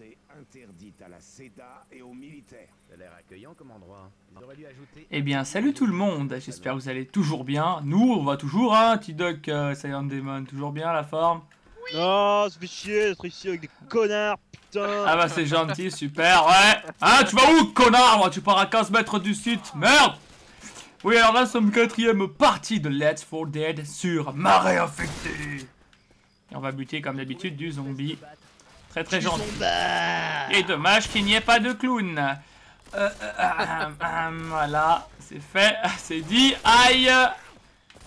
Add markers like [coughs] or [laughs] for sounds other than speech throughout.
Interdite à la SEDA et aux militaires. Ça a l'air accueillant comme endroit. Ils auraient dû ajouter... Eh bien, salut tout le monde, j'espère que vous allez toujours bien. Nous, on va toujours, hein, T-Duck, euh, Silent Demon, toujours bien la forme Non, ça fait chier d'être ici avec des connards, putain Ah bah c'est gentil, super, ouais Hein, tu vas où, connard Moi, Tu pars à 15 mètres du site, merde Oui, alors là, sommes quatrième partie de Let's 4 Dead sur Marée Infectée. Et on va buter, comme d'habitude, du zombie. Très très gentil. Et dommage qu'il n'y ait pas de clown. Euh, euh, euh, euh, voilà, c'est fait, [laughs] c'est dit. Aïe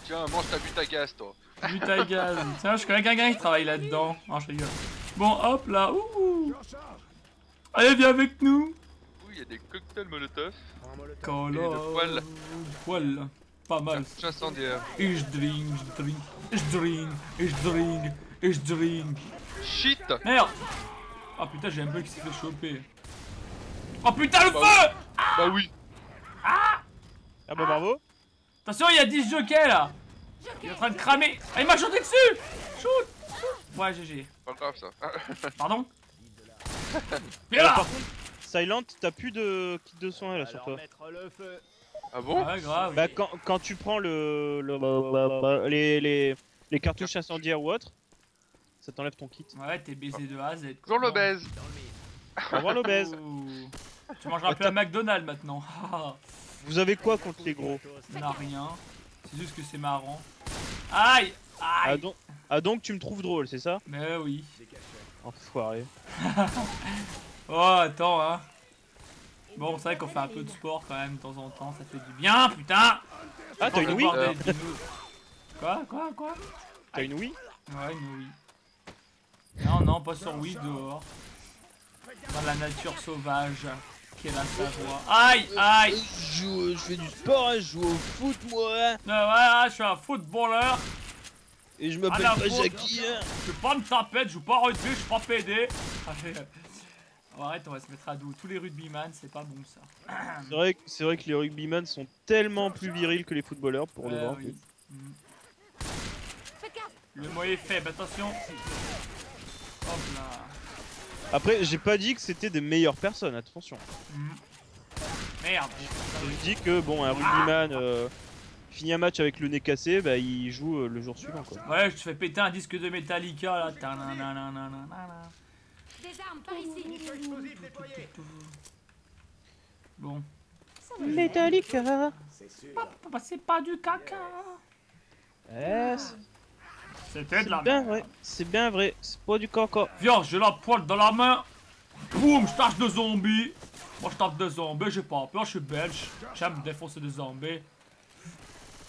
Tiens, mange ta butte à gaz, toi. But à gaz. Tiens, je connais quelqu'un qui travaille là-dedans. Non, je rigole. Bon, hop là. Ouh. Allez, viens avec nous. Oui, il y a des cocktails molotov. Cola. poil. Poil. Pas mal. Chasse incendiaire. Ich drink, ich drink, ich drink, ich drink, ich drink. Shit. Merde. Oh putain, j'ai un bug qui s'est fait choper. Oh putain, le Bah feu Bah oui. Ah bah bravo. Attention, il y a 10 jockeys là. Il est en train de cramer. Ah, il m'a shooté dessus. Shoot. Ouais, GG. Pas grave ça. [laughs] Pardon [laughs] Viens là. Par contre, Silent, t'as plus de kit de soins là sur toi. Ah bon Ouais, grave. Bah quand, quand tu prends le, le- les, les, les cartouches incendiaires ou autres, ça t'enlève ton kit. Ouais, t'es baisé de A à Z. Toujours l'obèse Au revoir l'obèse. Tu mangeras plus à McDonald's maintenant. [laughs] Vous avez quoi contre les gros? On n'a rien. C'est juste que c'est marrant. Aïe ah Aïe donc, ah donc tu me trouves drôle, c'est ça? Mais oui. Enfoiré. [laughs] Oh, attends, hein. Bon, c'est vrai qu'on fait un peu de sport quand même de temps en temps, ça fait du bien, putain Ah t'as une Wii. Quoi? Quoi? Quoi? T'as une Wii? Ouais, une Wii. Non, non, pas sur Wii, dehors. Dans la nature sauvage, qui est la Savoie. Aïe Aïe je, joue, je fais du sport, hein, je joue au foot moi hein. Ouais, ouais, je suis un footballeur. Et je Ah, m'appelle pas. Jackie hein. Je suis pas une tapette, je joue pas rugby, je suis pas pédé. Ah, euh, arrête, on va se mettre à dos. Tous les rugbyman, c'est pas bon ça. [clears throat] C'est vrai, que- c'est vrai que les rugbyman sont tellement plus virils que les footballeurs pour le Ouais, voir. oui. Mm. Le mot est faible, attention. Hop là. Après, j'ai pas dit que c'était des meilleures personnes, attention. Mm. Merde. Je dis que bon, un rugbyman euh, finit un match avec le nez cassé, bah il joue euh, le jour suivant quoi. Ouais, je te fais péter un disque de Metallica là. Des armes par ici. Bon. Metallica. C'est pas du caca. Eh, c'est C'était de la bien merde. vrai, c'est bien vrai, c'est pas du caca. Viens, j'ai la poêle dans la main. Boum, je tâche de zombies. Moi, je tape des zombies, j'ai pas peur, je suis belge. J'aime défoncer des zombies.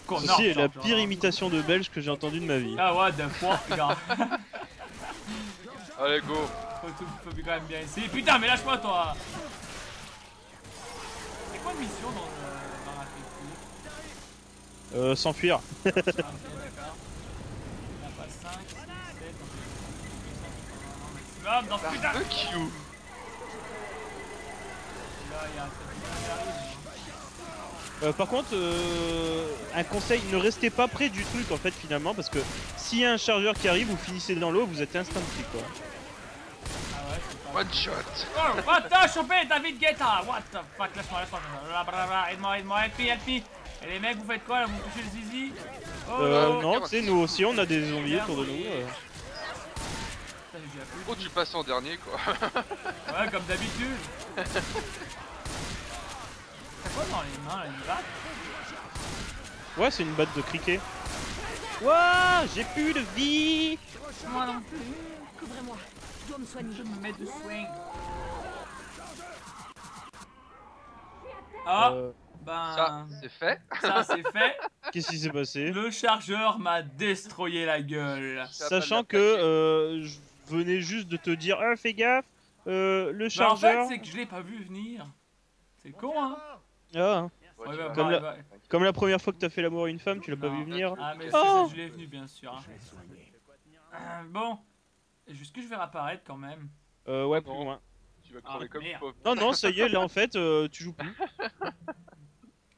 Connard, Ceci est la pire genre. imitation de belge que j'ai entendue de ma vie. Ah ouais, des fois, regarde. Allez, go faut, quand même bien essayer. Putain, mais lâche-moi, toi. C'est quoi une mission dans, euh, dans la fête Euh, s'enfuir. [laughs] Ah, ok, d'accord. Il n'y en a pas 5, 6, 7, maximum dans ce putain Fuck you Là, il y a un truc qui arrive. Euh, par contre, euh, un conseil, ne restez pas près du truc en fait finalement parce que s'il y a un chargeur qui arrive, vous finissez dans l'eau, vous êtes instant quoi. Ah ouais, c'est pas One shot Oh, what the chopé, David Guetta What the fuck, laisse-moi, laisse-moi, aide-moi, aide-moi, help me, help me Et les mecs, vous faites quoi là, vous touchez le zizi Oh, Euh, oh. non, tu sais, nous aussi on a des zombies autour de nous. euh. Putain, j'ai déjà plus. Oh, tu passes en dernier, quoi. [laughs] Ouais, comme d'habitude C'est quoi dans les mains là, une batte? Ouais, c'est une batte de cricket. Ouah, j'ai plus de vie Moi non plus Couvrez-moi. Je dois me soigner. Je me mets de swing Ah, Euh, ben... Ça, c'est fait. Ça, c'est fait [laughs] Qu'est-ce qui s'est passé? Le chargeur m'a destroyé la gueule Sachant que euh, je venais juste de te dire, ah fais gaffe, euh, le Bah, en chargeur. fait, c'est que je l'ai pas vu venir. C'est con, hein Ah, Ouais, bah, Comme bah, la- bah. comme la première fois que t'as fait l'amour à une femme, tu l'as pas vu venir. Ah, mais Oh je l'ai venu, bien sûr. hein. Euh, bon, est-ce que je vais réapparaître quand même? Euh, ouais, plus Non. loin. Tu vas Ah, crever comme pauvre. Non, non, ça y est, là en fait, euh, tu joues plus. [laughs]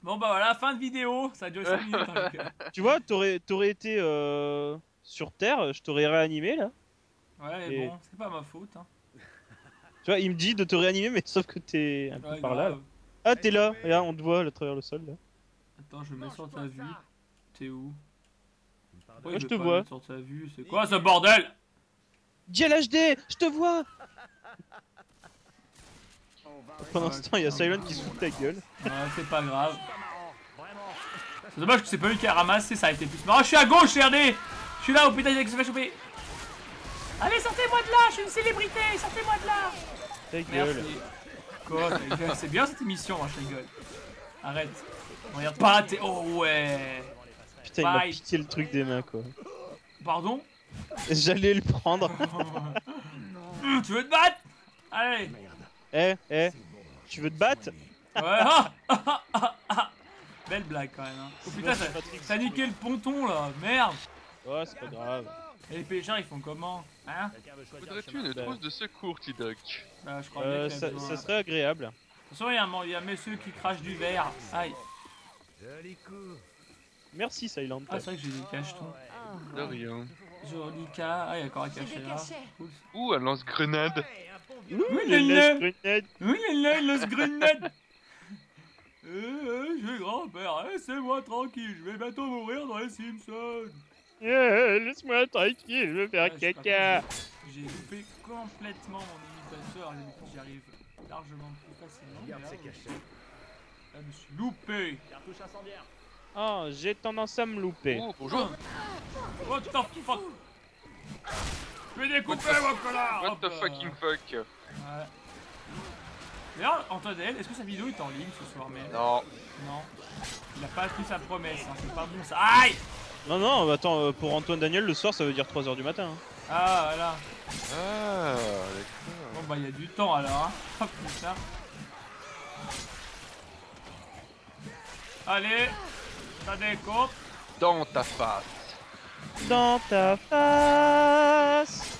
Bon, bah voilà, fin de vidéo. Ça a duré 5 minutes. hein. Tu vois, t'aurais t'aurais été euh, sur Terre, je t'aurais réanimé là. Ouais, mais Et- bon, c'est pas ma faute. Hein. [laughs] Tu vois, il me dit de te réanimer, mais sauf que t'es un peu Ouais, par là. Ah, t'es là, regarde, on te voit à travers le sol là. Attends, je me mets sur ta vue. T'es où? Pourquoi il je te vois. Sur ta vue, c'est quoi ce bordel? Dis à l'HD, je te vois [laughs] [laughs] Pendant Ouais, ce temps, il y a. Silent qui se fout de ta gueule. Ouais, c'est pas grave. C'est dommage que c'est pas lui qui a ramassé, ça a été plus marrant. Je suis à gauche, regardez Je suis là, oh putain, il se fait choper Allez, sortez-moi de là, je suis une célébrité, sortez-moi de là Ta gueule. Merci. Quoi, gueule? C'est bien cette émission, hein, je rigole. Arrête. Regarde pas, t'es... Oh ouais Putain, il m'a piqué le truc des mains quoi. Pardon? [laughs] J'allais le prendre. Hum, [laughs] Tu veux te battre? Allez Eh, eh, tu veux te battre? Ouais, ah, ah, ah, ah, ah. Belle blague quand même. Hein. Oh putain, ça a niqué le ponton là, merde Ouais, c'est pas grave. Et les pêcheurs ils font comment Hein? Voudrais-tu une trousse de secours, T-Duck Bah, je crois Euh, bien a ça, besoin. ça serait agréable. Attention, il y, a un man- il y a un monsieur qui crache du verre. Aïe. Joli coup. Merci Silent. Ah, c'est vrai que j'ai des cachetons. De rien. Joli cas. Ah, il y a encore un J'ai cachet des là. cachets. Cool. Ouh, un lance-grenade là, là. lance-grenade. Lance grenade. [laughs] Euh, euh, j'ai grand-père, laissez-moi tranquille, je vais bientôt mourir dans les Simpsons. Eh, Laisse-moi tranquille, je veux faire Ah, caca. J'ai loupé complètement mon imitateur, j'y arrive largement plus facilement. mais Garde là, ses cachets. là, je me suis loupé. Cartouche incendiaire. Oh, j'ai tendance à me louper. Oh, bonjour What the fuck? Je vais découper, mon connard What the fucking fuck? Ouais. D'ailleurs, Antoine, est-ce que sa vidéo est en ligne ce soir même? Non. Non. Il a pas tenu sa promesse, hein, c'est pas bon ça. Aïe Non, non, attends, euh, pour Antoine Daniel, le soir, ça veut dire 3h du matin. hein. Ah, voilà. Ah, d'accord. Bon, bah, il y a du temps alors, hein. [laughs] Hop, putain. Allez, ça découpe. Dans ta face Dans ta face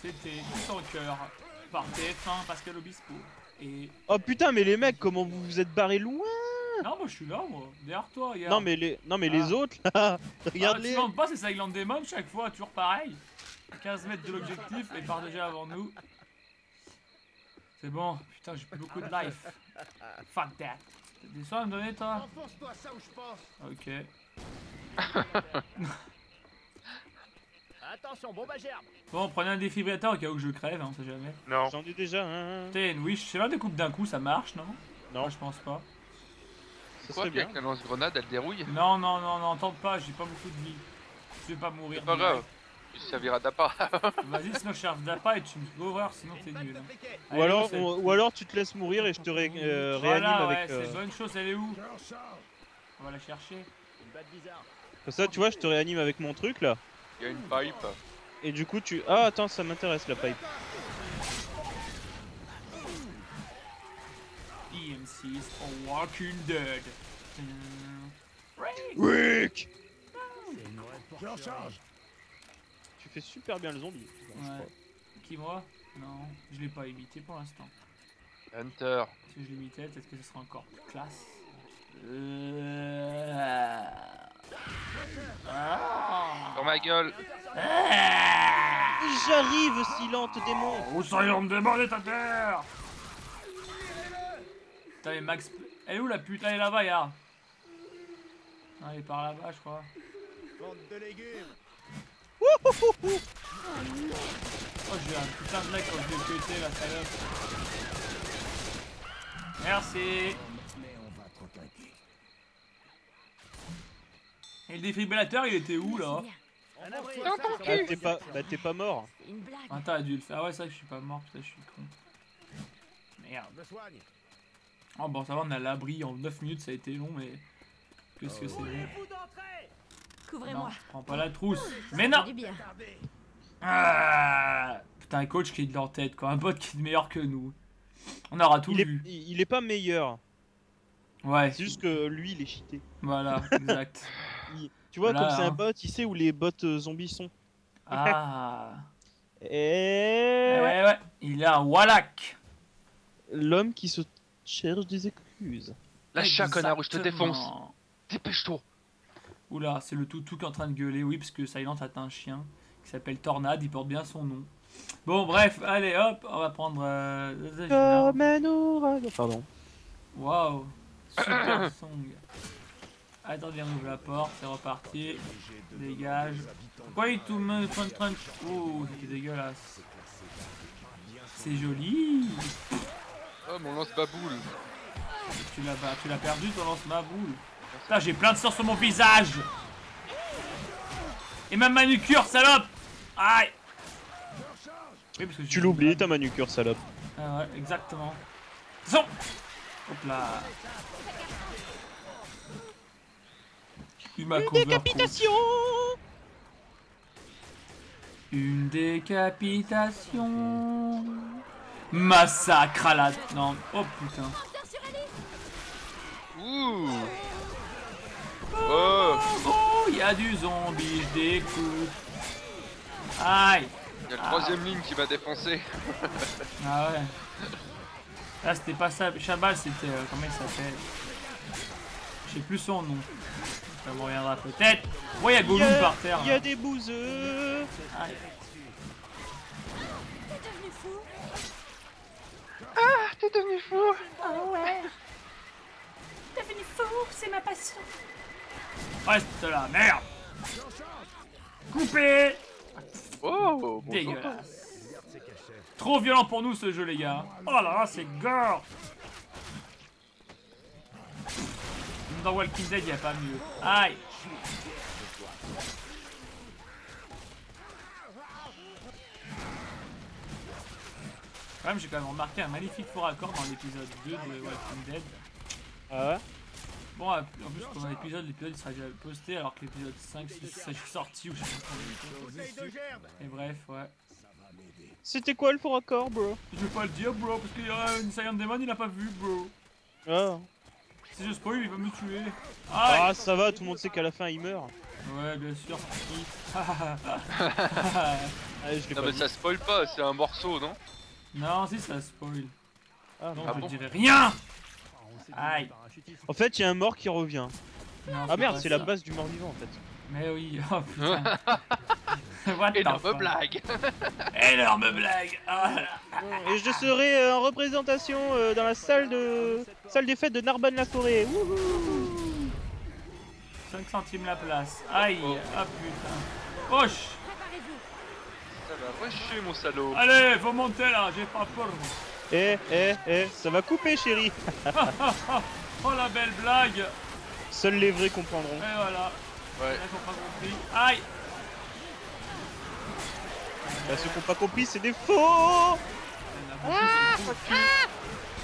C'était tout en cœur par TF1 Pascal Obispo. Et. Oh putain, mais les mecs, comment vous vous êtes barrés loin Non, moi je suis là, moi. Derrière toi, regarde. Non, mais les, non, mais les Ah. autres, là, Ah, [laughs] regarde-les. tu demandes pas, c'est Silent Demon chaque fois, toujours pareil. 15 mètres de l'objectif et part déjà avant nous. C'est bon, putain, j'ai plus beaucoup de life. Fuck that. T'as Des soins à me donner, toi? Enfonce-toi ça où je pense. Ok. [laughs] Attention, bombe à gerbe. Bon, prenez un défibrillateur au cas où je crève, hein, on sait jamais. Non. J'en ai déjà un. T'es une wish, je sais pas, découpe d'un coup, ça marche, non? Non. Moi, je pense pas. Ça Quoi serait bien. qu'avec la lance-grenade, elle dérouille Non, non, non, non, tente pas, j'ai pas beaucoup de vie. Je vais pas mourir. C'est pas grave. Tu serviras d'appart. [laughs] Vas-y, sinon je cherche d'appât et tu me horreur, sinon t'es nul. hein. Ou alors, ou alors tu te laisses mourir et je te ré- euh, réanime Voilà, ouais, avec. euh, c'est bonne chose, elle est où. On va la chercher. Une batte bizarre. Comme ça, tu vois, je te réanime avec mon truc là. Il y a une pipe. Et du coup, tu. Ah, attends, ça m'intéresse la pipe. EMC's for Walking Dead. Rick Rick Je recharge. Tu fais super bien le zombie. Ouais. Qui moi? Non, je l'ai pas imité pour l'instant. Hunter. Si je l'imitais, peut-être que ce serait encore plus classe. Euh... Ah. Dans ma gueule. Ah. J'arrive, silente démon Où Silent Demon est à terre Putain, mais Max. Elle est où la pute? Elle est là-bas, y'a. Ah, elle est par là-bas, je crois. Bande de légumes. Oh, j'ai un putain de mec quand je l'ai pété, la salope. Merci. Mais on va trop taquer. Et le défibrillateur, il était où là? Ah, t'es pas, bah, t'es pas mort. C'est une blague. Attends, elle a dû le faire. Ah ouais, c'est vrai que je suis pas mort, putain, je suis con. Merde. Oh bon, ça va, on a l'abri en 9 minutes, ça a été long, mais. Qu'est-ce que c'est Couvrez-moi. prends pas la trousse. Ça Mais non. Ah Putain, un coach qui est de leur tête, quoi. Un bot qui est meilleur que nous. On aura tout Il vu. il il est pas meilleur. Ouais, C'est juste que lui, il est cheaté. voilà, [laughs] exact. Il- Tu vois, Voilà, comme c'est hein. un bot, il sait où les bots euh, zombies sont. Ah. [laughs] Et Ouais, ouais, il a un Wallach. l'homme qui se cherche des excuses. Lâche un connard ou je te défonce. Dépêche-toi. Oula, c'est le toutou qui est en train de gueuler, oui, parce que Silent a un chien qui s'appelle Tornade, il porte bien son nom. Bon, bref, allez, hop, on va prendre. Euh. Pardon. Waouh, super [coughs] song. Attendez, on ouvre la porte, c'est reparti. Dégage. Pourquoi il tout me crunch crunch Oh, c'était dégueulasse. C'est joli. Oh, mon lance-baboule. Tu l'as tu l'as perdu ton lance Putain, j'ai plein de sang sur mon visage. Et ma manucure, salope. Aïe. Oui, parce que Tu l'oublies, ta manucure, salope. Ah ouais, exactement. Attention Hop là Il m'a couvert, Décapitation Une décapitation Massacre à la... Non, oh putain. Ouh. Oh, Oh, il y a du zombie, je découpe. Aïe il y a le troisième ligne qui m'a défoncé. Ah ouais. Là c'était pas ça, Chabal c'était... euh, comment il s'appelle? Je sais plus son nom. Ça me reviendra peut-être. Ouais, il y a Gollum par terre. Il y a là. des bouseux. Aïe. T'es devenu fou T'es devenu fou. Devenu fou, c'est ma passion. Reste là, merde Coupé Oh, Dégueulasse. Trop violent pour nous ce jeu les gars. Oh là là, c'est gore Dans Walking Dead, y a pas mieux. Aïe Quand même, j'ai quand même remarqué un magnifique faux raccord dans l'épisode 2 de Walking Dead. Ah ouais? Bon, en plus, pendant l'épisode, l'épisode il sera déjà posté alors que l'épisode 5, 6, 7 est sorti ou je sais pas Et bref, ouais. C'était quoi le faux raccord, bro? Je vais pas le dire, bro, parce qu'il y a une Saiyan Demon, il a pas vu, bro. Ah. Si je spoil, il va me tuer. Aïe ah, ça va, tout le monde sait qu'à la fin il meurt. Ouais, bien sûr. si. [laughs] Allez, je Non, pas mais dit. ça spoil pas, c'est un morceau, non? Non, si, ça spoil. Ah, Non, Ah je bon? dirais rien Aïe En fait, il y a un mort qui revient. Non, Ah merde, c'est la base du mort-vivant en fait. Mais oui, oh [laughs] putain. [laughs] What [laughs] Énorme blague. Énorme blague là là. Et je serai euh, en représentation euh, dans la salle de salle des fêtes de Narbonne-la-Forêt. 5 centimes la place. Aïe Oh. Ah putain Préparez-vous. Ça va rusher, mon salaud. Allez, faut monter là, j'ai pas peur. Eh, eh, eh, ça va couper, chérie. Oh la belle blague Seuls les vrais comprendront. Et voilà, Ouais. là pas compris. Aïe Bah, ceux qui n'ont pas compris, c'est des faux.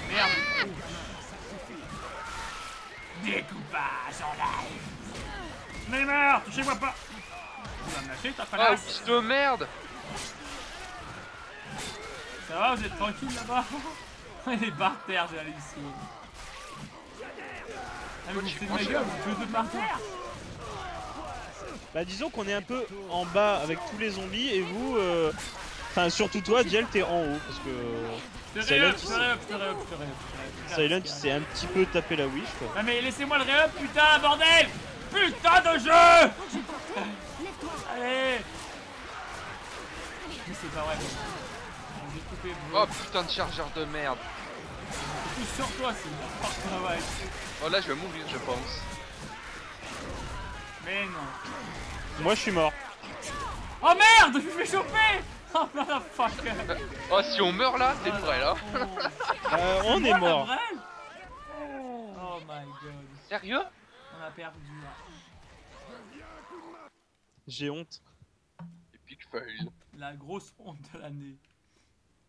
Merde Découpage en live Mais merde, touchez-moi pas Tu vas me lâcher ta Ah, palace fils de merde Ça va, vous êtes tranquille là-bas? [laughs] Il est par terre, j'ai halluciné. Ah mais vous foutez de ma gueule, vous terre Bah, disons qu'on est un peu en bas avec tous les zombies et vous, euh... enfin surtout toi, Gel, t'es en haut parce que Silent, il s'est un petit peu tapé la wish quoi. Ah mais laissez-moi le réup, putain, bordel Putain de jeu. Allez Mais c'est pas vrai. J'ai coupé, bro. Oh putain de chargeur de merde. Sur toi, c'est. Oh là, je vais mourir, je pense. Mais non. Moi je suis mort. Oh merde, je me fais choper Oh motherfucker [laughs] Oh, si on meurt là, t'es prêt là [laughs] Euh, on est mort. Oh my god. Sérieux? On a perdu là. J'ai honte. Epic fail. La grosse honte de l'année.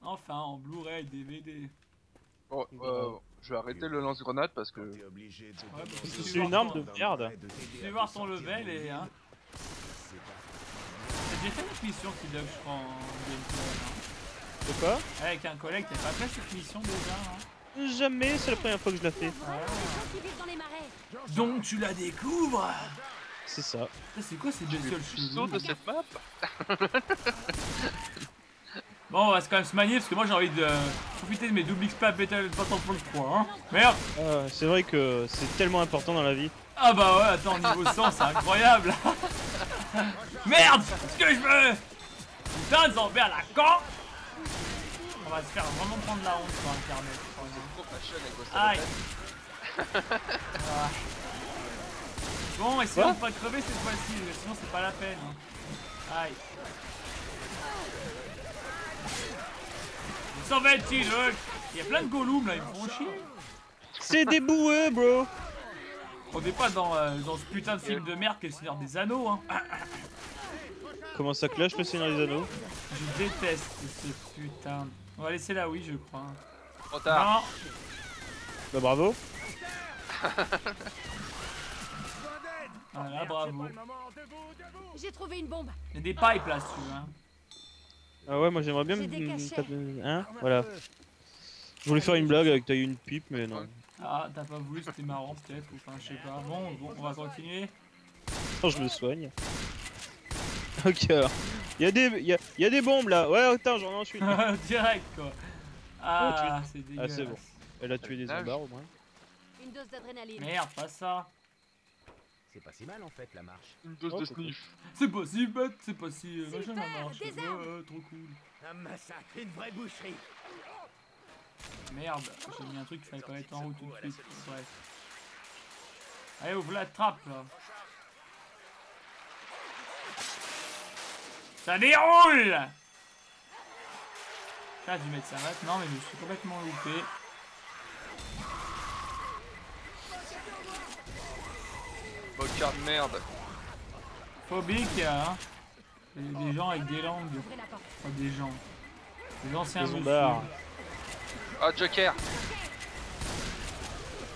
Enfin, en Blu-ray, DVD. Bon, euh, je vais arrêter le lance-grenade parce que... Que C'est une arme de merde. Tu vas voir ton level et hein. T'as déjà fait notre mission qui je crois, en gameplay. hein. De quoi Avec un collègue, t'as pas fait cette mission déjà hein Jamais, c'est la première fois que je la fais. Donc tu la découvres C'est ça. Ça, C'est quoi ces bestioles Saut cheloues de cette map [laughs] Bon, on va quand même se manier parce que moi j'ai envie de euh, profiter de mes double XP à Battle Battlefield 3 hein. Merde Ah, c'est vrai que c'est tellement important dans la vie. Ah bah ouais, attends, niveau [laughs] 100 c'est incroyable [laughs] Merde Ce que je veux putain zombie à la con On va se faire vraiment prendre la honte sur internet. vos Aïe. Ah. [laughs] Bon, essayons de pas crever cette fois-ci, sinon c'est pas la peine. hein. Aïe. Look Il y a plein de golems là, ils me font chier. C'est des boueux, bro On n'est pas dans, euh, dans ce putain de film de merde qui est le Seigneur des Anneaux, hein. Comment ça clash le Seigneur des Anneaux? Je déteste ce putain. On va laisser là, oui, je crois. Trop tard. Non, Bah bravo voilà, bravo. J'ai trouvé une bombe. Il y a des pipes là-dessus, hein. Ah ouais, moi j'aimerais bien me... Hein Voilà. Je voulais faire une blague avec tailler une pipe, mais non. Ah, t'as pas voulu, c'était marrant peut-être, ou enfin, je sais pas. Bon, bon, on va continuer. Attends, je me soigne. [laughs] Ok, alors. Il y, a des... y, a... y a des bombes là Ouais, attends, j'en ai ensuite. [laughs] Direct, quoi. Ah, c'est Ah, dégueulasse. c'est bon. Elle a tué des zombards au moins. Une dose d'adrénaline. Merde, pas ça. C'est pas si mal en fait la marche. Une dose Oh, de c'est sniff. C'est pas si bête, c'est pas si... euh, Super, machin, la marche. des Ouais, armes. ouais, trop cool. Un massacre, une vraie boucherie. Merde, j'ai mis un truc qu'il fallait pas être en route tout de suite. Bref. Allez, ouvre la trappe, là. Ça déroule J'ai dû mettre ça maintenant, mais je me suis complètement loupé. Vodka de merde. Phobique, hein. Des, des gens avec des langues. Des gens. Des anciens zombards. Ah, Joker.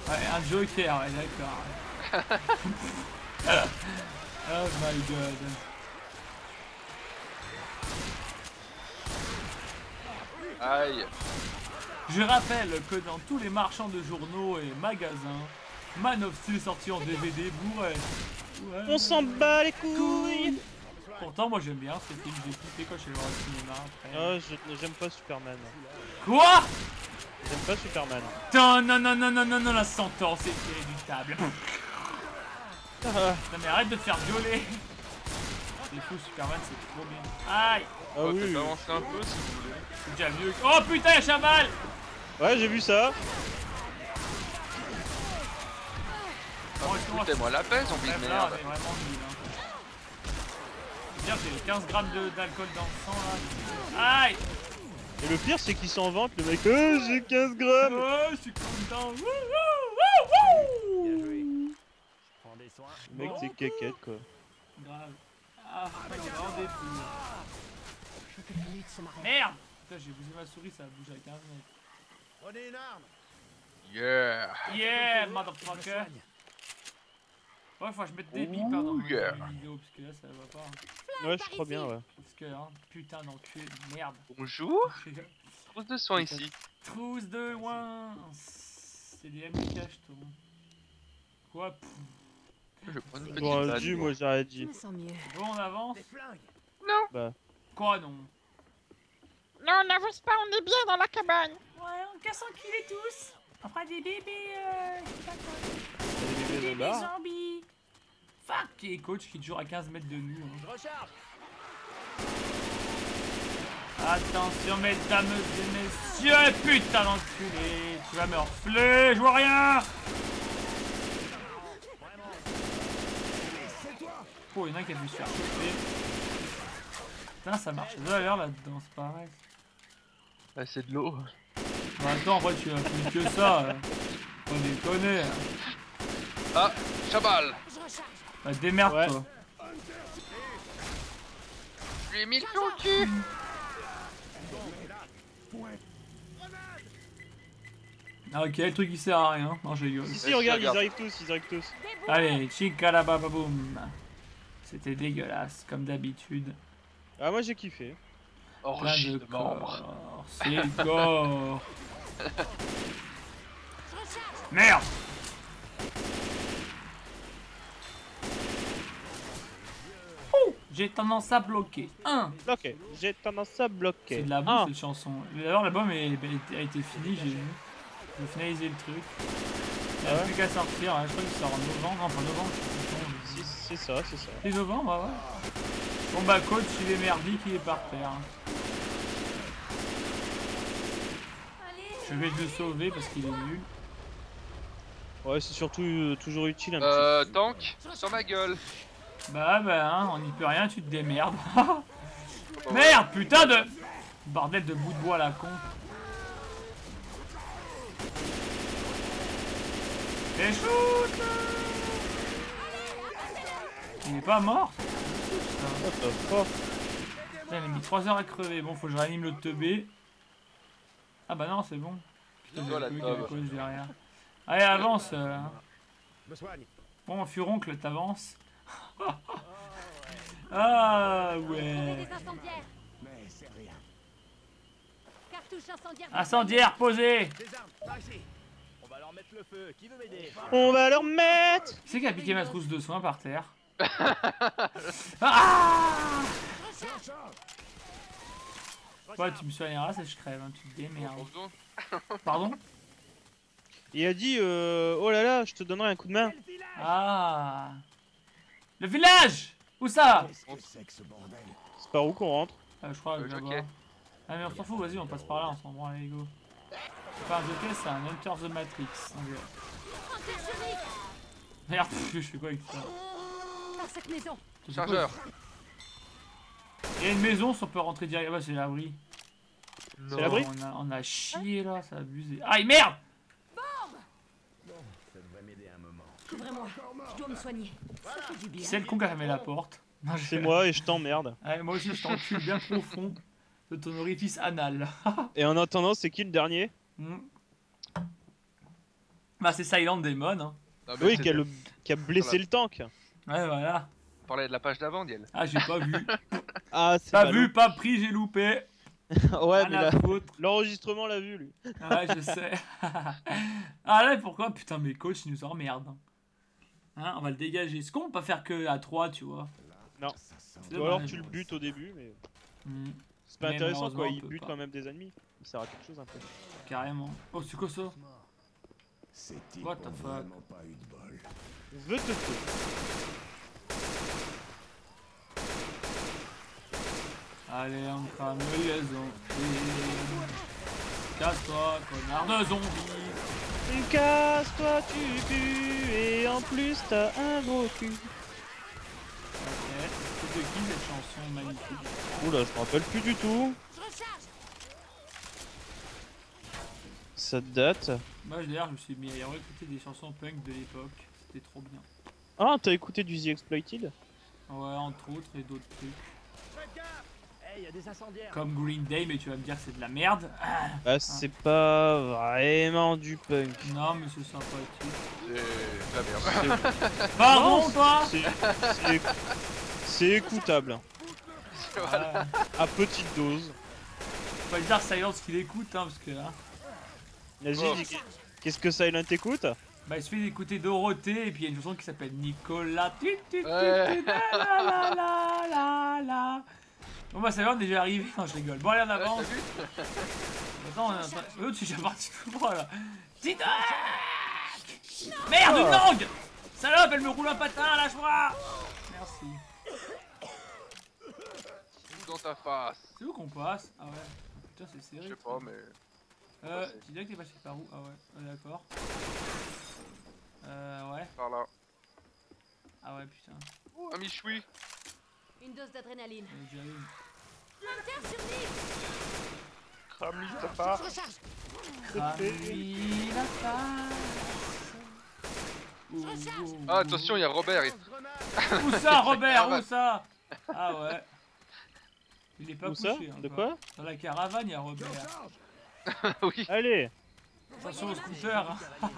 Ouais, un joker, ouais, d'accord. [laughs] oh my god. Aïe. Je rappelle que dans tous les marchands de journaux et magasins, Man of Steel sorti en DVD. Ouais. On s'en bat les couilles Pourtant, moi j'aime bien ce film, j'ai kiffé quand je suis allé voir au cinéma après. Je- j'aime pas Superman. Quoi? J'aime pas Superman. Non, non, non, non, non, non, non, la sentence est irréductable. Ah, [laughs] Non mais arrête de te faire violer C'est fou, Superman c'est trop bien. Aïe ah va oui. avancer un peu si vous voulez. C'est déjà mieux. Oh putain, y'a Chaval Ouais, j'ai vu ça. Bon, est-ce qu'on va- Foutez-moi la paix, zombie Bref, de là, merde. Hein. Dire, j'ai 15 grammes de- d'alcool dans le sang là. Aïe Et le pire, c'est qu'il s'en vante, le mec. Oh, j'ai 15 grammes. Oh, je suis content. Wouh, wouh, wouh, Bien wouh. joué. Prends des soins. Le mec, c'est caquette quoi. Grave. Ah, marais. Merde Putain, j'ai bougé ma souris, ça bouge à 15 mètres. Prenez une arme. Yeah. Yeah, motherfucker. Ouais, faut que je mette des hein, dans Ouh, yeah. vidéos, parce que là, ça va pas. Ouais, je crois bien, ouais. Parce que, hein, putain d'enculé de merde. Bonjour. [laughs] Trousse de soins ici. Trousse de loin C'est des MK, je. Quoi Pff. Je prends une petite balle, dû, moi. moi j'aurais dit. Bon, on avance flingues. Bah, Quoi non? Non, on n'avance pas, on est bien dans la cabane. Ouais, on casse enculés tous. On fera des bébés, euh, je sais pas quoi. des bébés zombies. Fuck est coach qui est toujours à 15 mètres de nous. hein. Je recharge. Attention, mesdames et messieurs, putain d'enculé Tu vas me refler, je vois rien Oh, il y en a un qui a dû se faire choper. Putain, ça marche de l'heure là-dedans, c'est pareil. Bah, c'est de l'eau. En vrai, tu as plus que ça. On déconne. hein. Ah, Chabal. Bah, démerde-toi. Ouais. Je lui ai mis le pied au cul. Ah, ok, le truc il sert à rien. Non, je rigole. Si, si, regarde, ils arrivent tous, ils arrivent tous. Allez, chicalabababoum. C'était dégueulasse, comme d'habitude. Ah, moi j'ai kiffé. Orgie Plein de de. C'est corps. [laughs] [laughs] Merde Ouh, J'ai tendance à bloquer. 1. Bloqué. J'ai tendance à bloquer. C'est de la boue Un. cette chanson. D'ailleurs, l'album est- a été fini, j'ai vu. J'ai finalisé le truc. Il n'y a Ah ouais plus qu'à sortir. hein. Je crois qu'il sort en novembre. Enfin, novembre, je C'est ça, c'est ça. C'est novembre, ouais, ouais. Bon bah coach il est merdique, il est par terre. Je vais le sauver parce qu'il est nul. Ouais, c'est surtout euh, toujours utile un petit Euh, tank, sur ma gueule. Bah bah hein, on n'y peut rien, tu te démerdes. [laughs] Merde, putain de... Bordel de bout de bois la con. Et shoot Il est pas mort What the fuck? Putain, il a mis 3 heures à crever. Bon, faut que je réanime le teubé. Ah bah non, c'est bon. Putain, teub. cause derrière. Allez, avance. euh. Bon, furoncle, t'avances. [laughs] ah ouais. incendiaire. Incendiaire posé. On va leur mettre le feu. Qui veut m'aider? On va leur mettre c'est qui a piqué ma trousse de soins par terre? [laughs] Ah Ouais, tu me soigneras, ça je crève, hein, tu te démerdes. [laughs] Pardon Il a dit euh, Oh là là, je te donnerai un coup de main. Ah Le village Où ça? C'est que ce bordel? C'est par où qu'on rentre? Ah, Je crois que Le là-bas. jockey. Ah mais on s'en fout, vas-y, on passe par là, on s'en branle, allez go. C'est pas un jockey, c'est un Hunter the Matrix. Merde, [laughs] je fais quoi avec ça? Par cette maison. Chargeur. Il y a une maison, si on peut rentrer direct. Ah bah c'est l'abri. C'est l'abri On a, on a chié là, ça a abusé. Aïe merde Ça devrait m'aider un moment. Couvrez-moi. Je dois me soigner. C'est le con qui a fermé la porte. C'est moi et je t'emmerde. [laughs] Ouais, moi aussi je t'encule bien profond de ton orifice anal. [laughs] Et en attendant, c'est qui le dernier? Hmm. bah c'est Silent Demon. Hein. Mais Oui, qui a, le- qui a blessé le tank. Ouais voilà. On parlait de la page d'avant, Diel. Ah j'ai pas vu. [laughs] Ah, c'est Pas ballot. vu, pas pris, j'ai loupé. [laughs] Ouais, mais la- l'enregistrement l'a vu, lui. Ouais, je [laughs] sais. ah là, pourquoi? Putain, mes coachs, ils nous emmerdent. Hein, on va le dégager. Est-ce qu'on peut pas faire que à 3, tu vois? Non. Ou alors dommage. tu le butes au début, mais Hmm, c'est pas Mais intéressant quoi. Il on bute pas. quand même des ennemis. Ça sert à quelque chose un peu. carrément. Oh, c'est quoi ça? What the fuck? bol. Veux te feu. Allez, on crame les zombies. Casse-toi, connard de zombie. Casse-toi, tu pues, et en plus t'as un gros cul. Ok, c'est de qui cette chanson magnifique? Oula, je me rappelle plus du tout. Ça date. Moi, d'ailleurs, je me suis mis à écouter des chansons punk de l'époque. C'était trop bien. Ah, t'as écouté du The Exploited Ouais, entre autres, et d'autres trucs. Faites gaffe Hey, y a des incendiaires. Comme Green Day, mais tu vas me dire que c'est de la merde. Bah, c'est pas vraiment du punk. Non, mais c'est sympathique. C'est de la merde. [laughs] Pardon, toi C'est- écoutable. Ouais. À petite dose. Faut pas dire Silence qu'il écoute, hein, parce que là. Vas-y, Oh. dis- qu'est-ce que Silent écoute? Bah, il suffit d'écouter Dorothée, et puis il y a une chanson qui s'appelle Nicolas. Tu, tu, tu, Ouais. tu, la, la, la, la, la. Bon, bah, Silent est déjà arrivé. Non, je rigole. Bon, allez, Ouais, avance. Attends, on est en train- L'autre, tu es déjà parti tout droit là. Titac Merde, une langue Salope, elle me roule un patin, lâche-moi Merci. Dans ta face. C'est où qu'on passe? Ah ouais. Putain, c'est serré. Je sais ça. pas, mais. Euh, tu dirais que t'es passé par où Ah ouais, d'accord. Euh, ouais. Par là. Ah ouais, putain. Oh, un michoui. Une dose d'adrénaline. Hunter sur Nick. Crame ta part. Je recharge. La ouh, Ah, attention, il y a Robert. Où ça, [laughs] Robert Où ça Ah ouais. Il est pas Où couché ça. De quoi Dans la caravane, il y a Robert. [laughs] oui. Allez Attention au scooter. [laughs]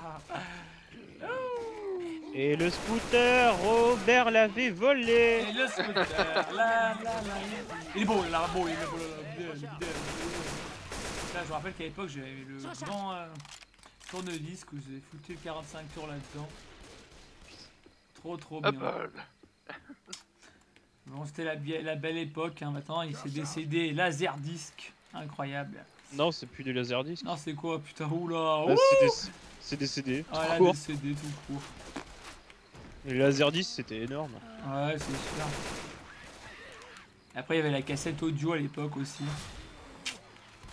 Et le scooter, Robert l'avait volé Et le scooter. La, la, la. Il est beau, là, beau, il est beau, là. Là, je me rappelle qu'à l'époque, j'avais le grand euh, tourne-disque où j'ai foutu 45 tours là-dedans. Trop, trop bien. Bon, c'était la, la belle époque. Hein. Maintenant, il s'est décédé. Laserdisc. Incroyable. Non, c'est plus des laserdiscs. Non, c'est quoi, putain, oula. Ah, c'est des- des CD. Ah, là, Court. décédé tout court. Les laserdiscs, c'était énorme. Ouais, c'est sûr. Après, il y avait la cassette audio à l'époque aussi.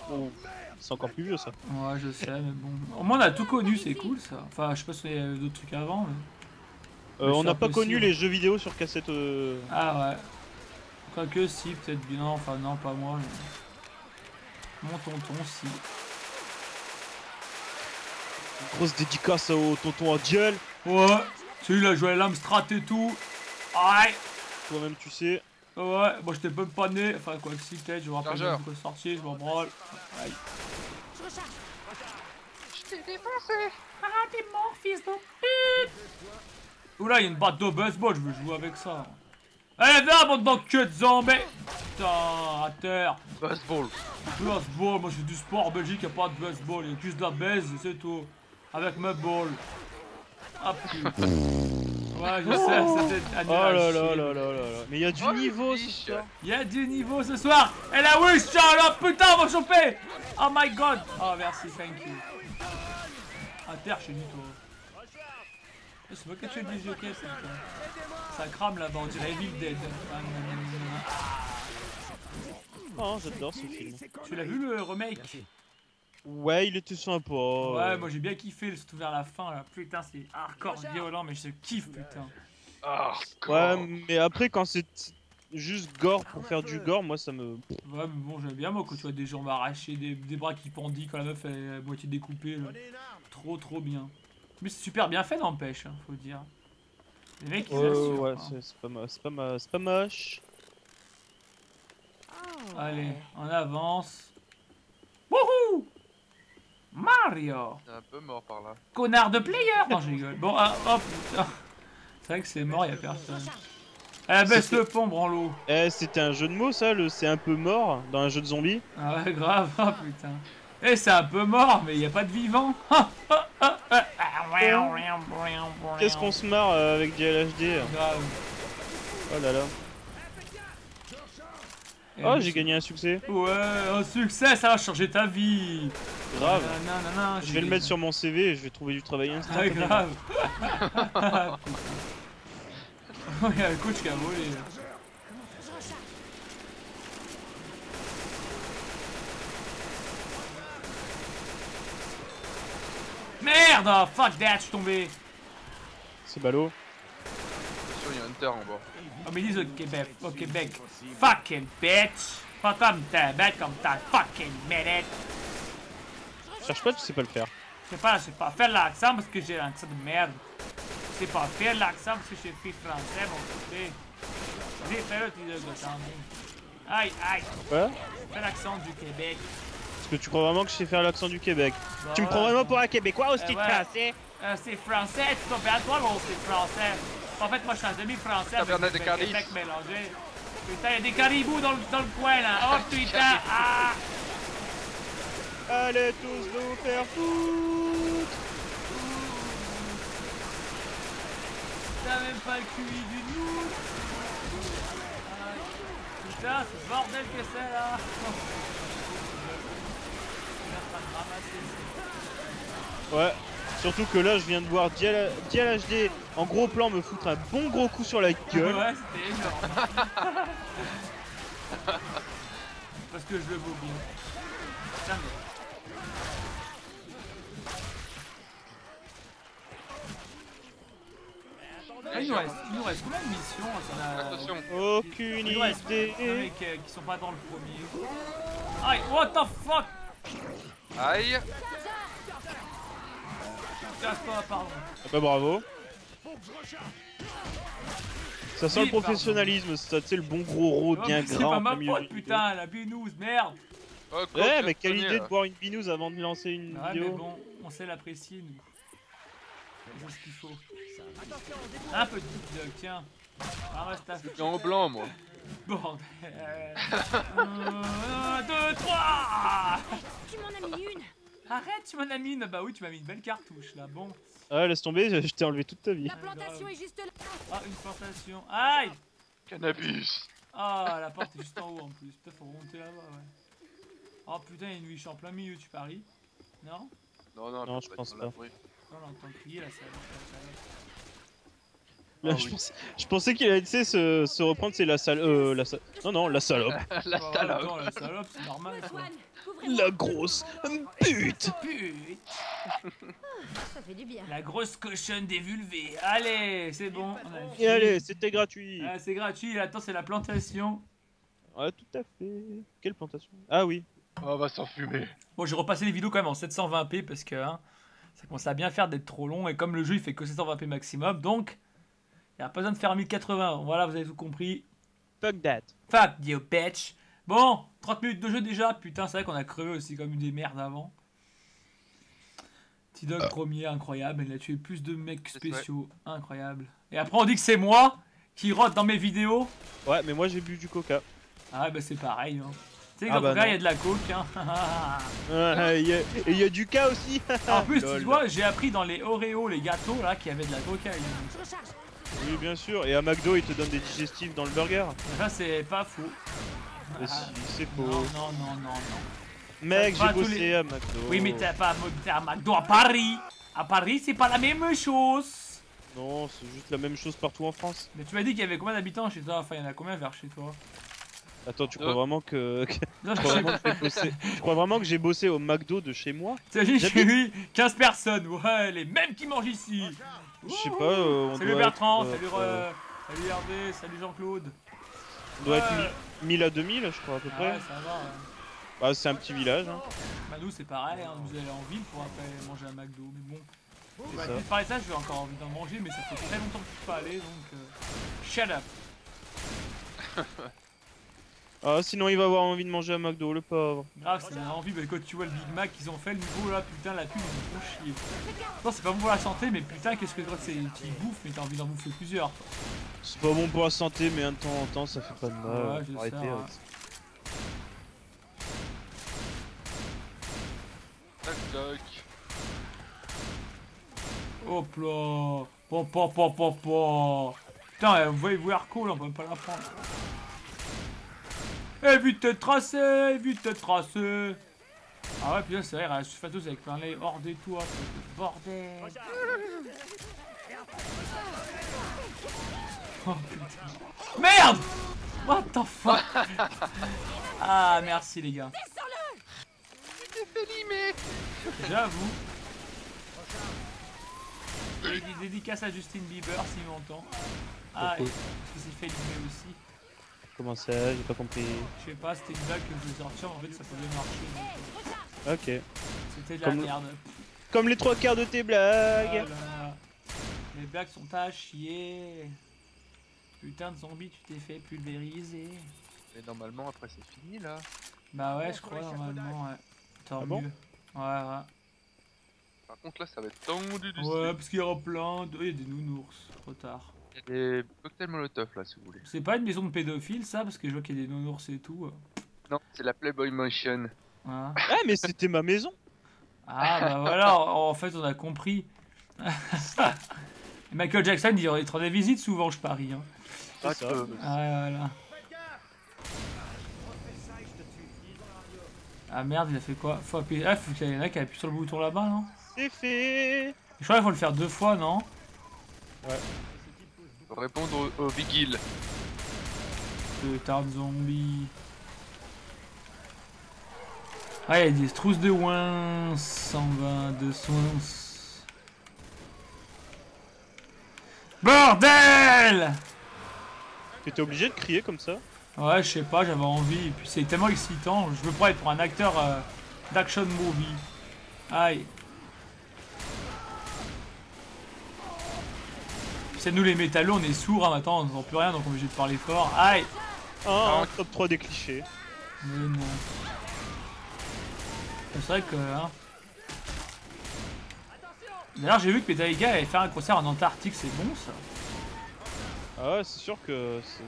Bon, c'est encore plus vieux ça. Ouais, je sais, mais bon. Au moins, on a tout connu, c'est cool ça. Enfin, je sais pas si il y avait d'autres trucs avant, mais. Euh, Mais on n'a pas connu les jeux vidéo sur cassette. euh, Ah ouais. Quoique, si, peut-être bien. Enfin, non, pas moi, mais. Mon tonton, si. Grosse dédicace au tonton Adiel. Ouais, celui-là, il a joué à l'Amstrad et tout. Ouais. Toi-même, tu sais. Ouais, moi j'étais même pas né, enfin quoi que si peut-être, je me rappelle même quoi sorti, je m'en branle. Aïe. Je t'ai défoncé. Ah, t'es mort, fils de... Oula, il y a une batte de baseball, je veux jouer avec ça. Allez, viens, bande d'enquête de zombies Putain, à terre. Baseball. Baseball, moi je fais du sport en Belgique, y'a pas de baseball, y'a juste de la baise, c'est tout. Avec mes balls. Ah putain. Ouais, je sais, c'était Oh là là là là là là. Mais il y a du Oh, niveau ce soir. Il y a du niveau ce soir Et la wish, là, putain, on va choper Oh my god Oh merci, thank you. À terre chez lui, toi. C'est moi qui ai tué le vieux jockey, ça. crame là-bas, on dirait Evil Dead. Oh, j'adore ce film. Tu l'as vu le remake? Ouais, il était sympa. Ouais, moi j'ai bien kiffé, surtout vers la fin là. Putain, c'est hardcore violent, mais je kiffe, putain. Ouais, mais après, quand c'est juste gore pour faire du gore, moi ça me. Ouais, mais bon, j'aime bien moi quand tu vois des jambes arrachées, des, des bras qui pendillent quand la meuf est à moitié découpée. Là. Trop, trop bien. Mais c'est super bien fait, n'empêche, hein, faut dire. Les mecs, ils ouais, hein. c'est pas, mo- pas, mo- c'est pas moche. Allez, on avance. Wouhou Mario C'est un peu mort par là. Connard de player Non, je rigole. Bon, ah, oh putain. C'est vrai que c'est mort, y'a personne. Eh, baisse le pont, branlo. Eh, c'était un jeu de mots ça, le c'est un peu mort dans un jeu de zombies. Ah ouais, grave, ah [laughs] putain. Eh, c'est un peu mort, mais y a pas de vivant. [laughs] Ah, ah, ah, ah, ah. Qu'est-ce qu'on se marre euh, avec du LHD Grave. Oh là là. Oh, j'ai gagné un succès. Ouais, un succès, ça va changer ta vie. Grave. Non, non, non, Je vais le mettre sur mon CV et je vais trouver du travail Ah, instantanément. grave. Oh, y a le coach qui a volé. Merde! oh, Fuck that, je suis tombé. C'est ballot. Attention, il y a Hunter en bas. Oh, mais disent au Québec, au Québec. Fucking bitch. Pas comme ta bête, comme ta fucking mérite. Cherche pas, tu sais pas le faire. Je sais pas, je sais pas faire l'accent parce que j'ai l'accent de merde. Je sais pas faire l'accent parce que j'ai fait français, mon côté. J'ai fait le petit de. Aïe, aïe. Ouais Fais l'accent du Québec. Que tu crois vraiment que je sais faire l'accent du Québec Tu me Bah, prends vraiment pour un Québécois ou Eh c'est ouais. français Euh, c'est français, tu tombes à toi, mon c'est français. En fait, moi, je suis un demi-français avec le. Québec mélangé. Putain, il y a des caribous dans le, dans le coin, là. Oh, putain, ah! Allez tous nous faire foutre T'as même pas le QI du nous. Ah, Putain, c'est le bordel que c'est, là. Il est en train de ramasser. Ouais. Surtout que là, je viens de voir Dial Dial HD en gros plan me foutre un bon gros coup sur la [laughs] gueule. Ouais, c'était énorme. [laughs] Parce que je le Ah, il, nous reste, il nous reste combien de missions ça n'a- Attention. Aucune Il nous reste idée. un mec euh, qui sont pas dans le premier. Aïe, what the fuck? Aïe. Pardon. Ah bah bravo. Ça sent le Oui, professionnalisme, ça, tu sais, le bon gros rôle Oh, bien mais c'est grand. pas ma faute, putain, la binouse, merde. Ouais, mais quelle idée là. de boire une binouse avant de lancer une Ouais, mais vidéo. bon, on sait l'apprécier, nous. C'est ce qu'il faut. Un petit bloc, tiens. Un reste à Je suis en blanc, moi. Bordel. Un, deux, trois Tu m'en as mis une. Arrête, tu m'en as mis une. Bah oui, tu m'as mis une belle cartouche, là. Bon. Ah, laisse tomber, je t'ai enlevé toute ta vie. La plantation est juste là. Ah, une plantation. Aïe Cannabis. Ah, la porte est juste en haut, en plus. Peut-être faut remonter là-bas, ouais. Oh putain, il y a une wish en plein milieu, tu paries Non? Non, non, Non, je pense pas. l'abri. Non, on entend crier, là, ça va. ça va. Là, Ah je, oui. pensais, je pensais qu'il allait se, se reprendre, c'est la salle. Euh, la Non, non, la salope. [laughs] La Oh, salope. attends, la salope, c'est normal quoi. La grosse pute Putain, Ça fait du bien. la grosse cochonne dévulvée. Allez, c'est bon. on a Et allez, c'était gratuit Ah, c'est gratuit, attends, c'est la plantation. Ouais, tout à fait. Quelle plantation? Ah oui. On va s'en fumer. Bon, j'ai repassé les vidéos quand même en 720p parce que hein, ça commence à bien faire d'être trop long. Et comme le jeu il fait que 720p maximum, donc il n'y a pas besoin de faire 1080. Voilà, vous avez tout compris. Fuck that. Fuck you bitch. Bon, 30 minutes de jeu déjà. Putain, c'est vrai qu'on a crevé aussi comme des merdes avant. T-Dog premier, incroyable. Il a tué plus de mecs spéciaux. Incroyable. Et après, on dit que c'est moi qui rote dans mes vidéos. Ouais, mais moi j'ai bu du coca. Ah, bah c'est pareil. Hein. Tu sais, Ah dans bah il y a de la coke. Hein. [laughs] Ah, il y a- Et il y a du cas aussi [laughs] en plus, Lol. tu vois, j'ai appris dans les Oreos, les gâteaux, là, qu'il y avait de la cocaïne. Oui, bien sûr. Et à McDo, ils te donnent des digestifs dans le burger. Ça, c'est pas faux. Mais si, c'est Non, faux. non, non, non, non. Mec, j'ai bossé les- à McDo. Oui, mais t'as pas t'es à McDo à Paris. À Paris, c'est pas la même chose. Non, c'est juste la même chose partout en France. Mais tu m'as dit qu'il y avait combien d'habitants chez toi? Enfin, il y en a combien vers chez toi? Attends, tu Euh. crois vraiment que. [laughs] Non, tu je crois vraiment que j'ai bossé... tu crois vraiment que j'ai bossé au McDo de chez moi? [laughs] J'habite- j'ai eu 15 personnes. Ouais, les mêmes qui mangent ici. Je sais pas, euh, on Salut doit Bertrand, être, euh, salut, euh, salut Hervé, salut Jean-Claude. on doit être 1000 à 2000, je crois, à peu Ah près. ouais, ça va. ouais. Bah, c'est un petit village. Hein. Bah, nous, c'est pareil. Hein. Vous allez en ville pour après manger à McDo. Mais bon. C'est Bah, ça. de ça, je vais encore envie d'en manger, mais ça fait très longtemps que je suis pas allé, donc euh, shut up. [laughs] Ah, sinon il va avoir envie de manger à McDo, le pauvre. Grave, c'est envie, mais quand tu vois le Big Mac qu'ils ont fait, le niveau là, putain, la pub, ils me font chier. Non, c'est pas bon pour la santé, mais putain, qu'est-ce que c'est tu bouffes, mais t'as envie d'en bouffer plusieurs. C'est pas bon pour la santé, mais un de temps en temps, ça fait pas de mal. Ouais, ouais. avec ça. Tac tac. Hop là Pom pom pom pom pom Putain, vous voyez, vous Arco, là, on peut pas la prendre. Évite de te tracer, évite de te tracer Ah ouais, putain, c'est vrai, elle reste fateuse avec plein les tout, hein, c'est bordel Oh putain Merde What the fuck [laughs] Ah, merci les gars. J'avoue. Et des dédicaces à Justin Bieber s'il m'entend. Ah, parce qu'il s'est fait limer aussi. Comment ça J'ai pas compris. Je sais pas, c'était une blague que je voulais sortir, en fait ça pouvait marcher. donc, Ok. C'était de la Comme- merde. Comme les trois quarts de tes blagues. Voilà. Les blagues sont à chier. Putain de zombie, tu t'es fait pulvériser. Mais normalement après c'est fini là. Bah ouais, je crois normalement, ouais. Tant Ah bon mieux. Ouais, ouais. Par contre là ça va être tendu du Ouais, parce qu'il y aura plein de. Il y a des nounours, trop tard. Il y a des cocktails molotov là si vous voulez. C'est pas une maison de pédophiles ça Parce que je vois qu'il y a des nounours et tout. euh. Non, c'est la Playboy Mansion. Hein. Ah, mais c'était ma maison. Ah bah voilà, en fait on a compris. [laughs] Michael Jackson il rend des visites souvent, je parie. Hein. Ah, ça. que- Ah voilà. Ah merde, il a fait quoi? Faut appuyer. Ah, faut qu'il y en a qui appuie sur le bouton là-bas, non? C'est fait. Je crois qu'il faut le faire deux fois, non? Faut répondre au, au Vigil. Putain de zombie. Ah, il y a des trousses de ouin, 120, 200. Bordel T'étais obligé de crier comme ça Ouais, je sais pas, j'avais envie. Et puis c'est tellement excitant. Je veux pas être pour un acteur euh, d'action movie. Aïe. C'est nous les métallos, on est sourds, hein, maintenant on n'entend plus rien donc on est obligé de parler fort. Aïe Ah, top 3 des clichés. Mais non. C'est vrai que. Hein... D'ailleurs, j'ai vu que Metallica allait faire un concert en Antarctique, c'est bon ça. Ah ouais, c'est sûr que c'est...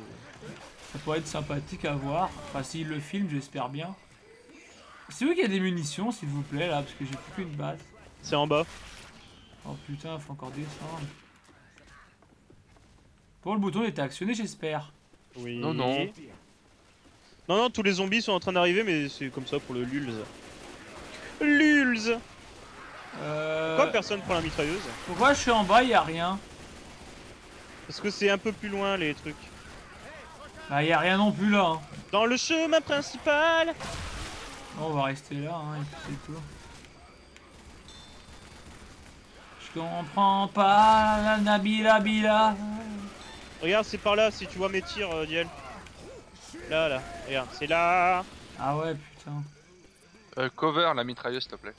Ça pourrait être sympathique à voir. Enfin, s'il le filme, j'espère bien. C'est où qu'il y a des munitions, s'il vous plaît, là, parce que j'ai plus qu'une balle. c'est en bas. Oh putain, faut encore descendre. Bon, le bouton était actionné, j'espère. Oui. Non, non. Non, non, tous les zombies sont en train d'arriver, mais c'est comme ça pour le lulz. Lulz Euh... Pourquoi personne prend la mitrailleuse Pourquoi je suis en bas, y a rien Parce que c'est un peu plus loin les trucs. Bah y a rien non plus là. hein. Dans le chemin principal Bon, on va rester là, hein, et puis c'est tout. Je comprends pas la Nabila Bila. Regarde, c'est par là si tu vois mes tirs, euh, Diel. Là, là, regarde, c'est là Ah ouais, putain. Euh, cover la mitrailleuse, s'il te plaît.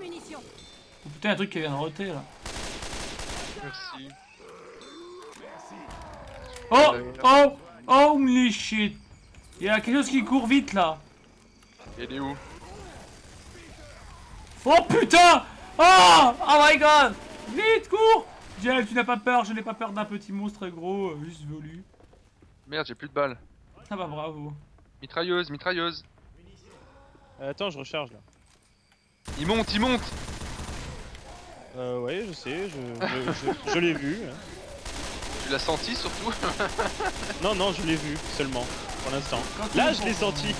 Munitions. Oh, putain, y a un truc qui vient de roter là. Merci. Oh Oh Holy shit Il y a quelque chose qui court vite là. Il est où? Oh putain Oh Oh my god Vite, cours Jill, tu n'as pas peur, je n'ai pas peur d'un petit monstre gros, euh, juste velu. Merde, j'ai plus de balles. Ah bah bravo. Mitrailleuse, mitrailleuse. Euh, Attends, je recharge là. Il monte, il monte Euh, ouais, je sais, je, je, je- je l'ai vu. hein. Tu l'as senti surtout? [laughs] Non, non, je l'ai vu seulement, pour l'instant. Là, je l'ai senti.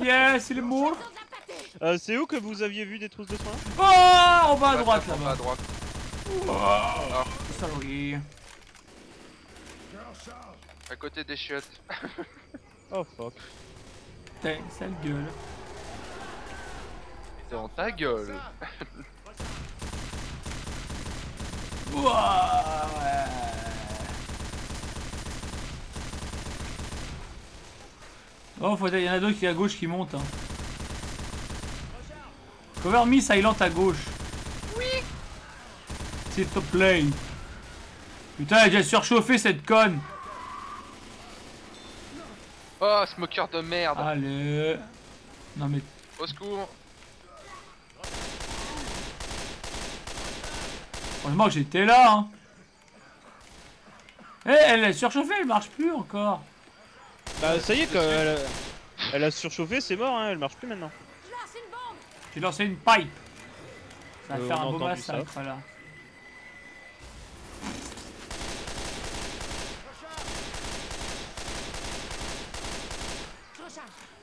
Yes, il est mort Euh, c'est où que vous aviez vu des trousses de soins? Oh En bas à droite là-bas. Saloperie. À côté des chiottes. [laughs] Oh fuck. Putain, sale gueule. Dans ta gueule. [laughs] Ouah, ouais. Oh, faut... il y en a deux qui à gauche qui montent. Hein. Cover me silent à gauche. S'il te plaît. Putain, elle a déjà surchauffé cette conne. Oh, smoker de merde. Allez. Non mais Au secours. heureusement que j'étais là. Hein. Eh, elle est surchauffée, elle marche plus encore. Bah, ça y est, quand elle a, elle a surchauffé, c'est mort, hein, elle marche plus maintenant. J'ai lancé une pipe. Ça va Euh, faire un beau massacre là.